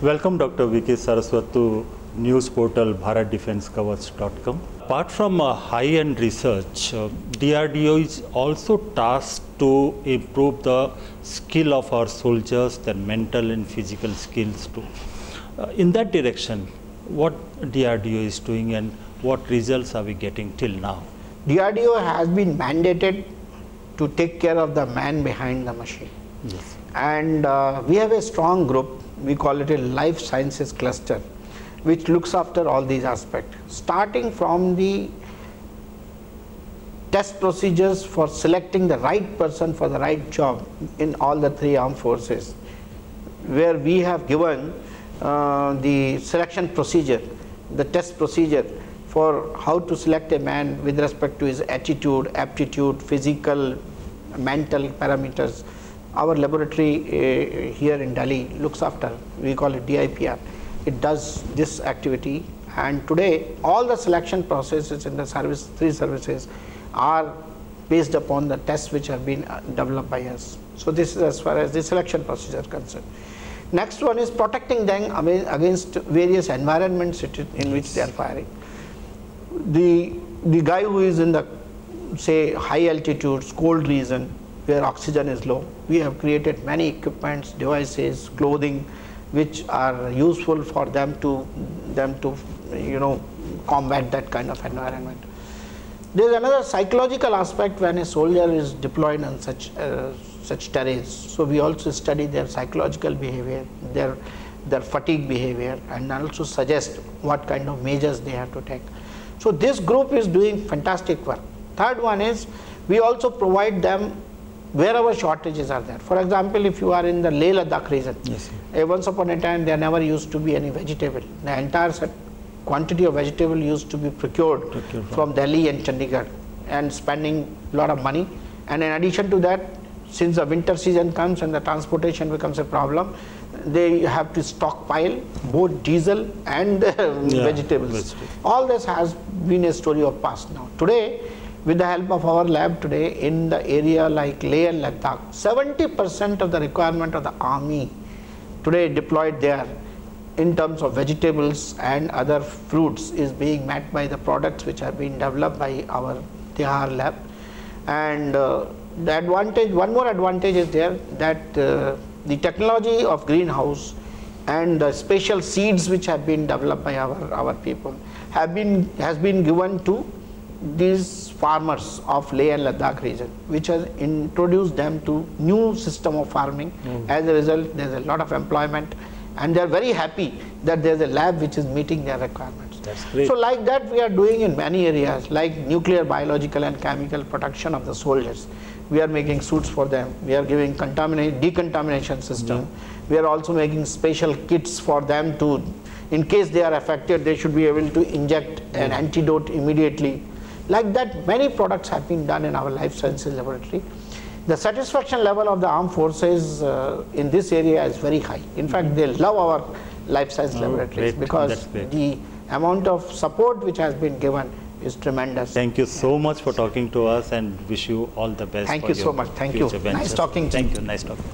Welcome Dr. V.K. Saraswat to news portal bharatdefencekavach.com. Apart from uh, high-end research, uh, DRDO is also tasked to improve the skill of our soldiers, their mental and physical skills too. Uh, in that direction, what DRDO is doing and what results are we getting till now? DRDO has been mandated to take care of the man behind the machine. And uh, we have a strong group, we call it a life sciences cluster, which looks after all these aspects. Starting from the test procedures for selecting the right person for the right job in all the three armed forces, where we have given uh, the selection procedure, the test procedure for how to select a man with respect to his attitude, aptitude, physical, mental parameters. Our laboratory uh, here in Delhi looks after, we call it DIPR. It does this activity and today all the selection processes in the service, three services are based upon the tests which have been uh, developed by us. So this is as far as the selection procedure is concerned. Next one is protecting them against various environments in which they are firing. The, the guy who is in the say high altitudes, cold region where oxygen is low, we have created many equipments, devices, clothing which are useful for them to them to you know combat that kind of environment. There is another psychological aspect when a soldier is deployed on such uh, such terrains. So we also study their psychological behavior, their their fatigue behavior, and also suggest what kind of measures they have to take. So this group is doing fantastic work. Third one is we also provide them wherever shortages are there. For example, if you are in the Leh Ladakh region, Yes. uh, once upon a time there never used to be any vegetable. The entire set quantity of vegetable used to be procured, Procured from- Delhi and Chandigarh and spending a lot of money. And in addition to that, since the winter season comes and the transportation becomes a problem, they have to stockpile both diesel and vegetables. vegetable. All this has been a story of past now. Today, with the help of our lab today in the area like Leh and Ladakh, 70% of the requirement of the army today deployed there in terms of vegetables and other fruits is being met by the products which have been developed by our DIHAR lab. And uh, the advantage, one more advantage is there that uh, the technology of greenhouse and the special seeds which have been developed by our, our people have been, has been given to these farmers of Leh and Ladakh region, which has introduced them to new system of farming. Hmm. As a result, there's a lot of employment and they're very happy that there's a lab which is meeting their requirements. That's great. So like that we are doing in many areas like nuclear, biological and chemical protection of the soldiers. We are making suits for them. We are giving decontamination system. Hmm. We are also making special kits for them to, in case they are affected, they should be able to inject an hmm. antidote immediately. Like that, many products have been done in our life sciences laboratory. The satisfaction level of the armed forces uh, in this area is very high. In fact, they love our life science Oh, laboratories great. because the amount of support which has been given is tremendous. Thank you so much for talking to us and wish you all the best. Thank for you so much. Thank you. future Nice talking to Thank you. you. Nice talking.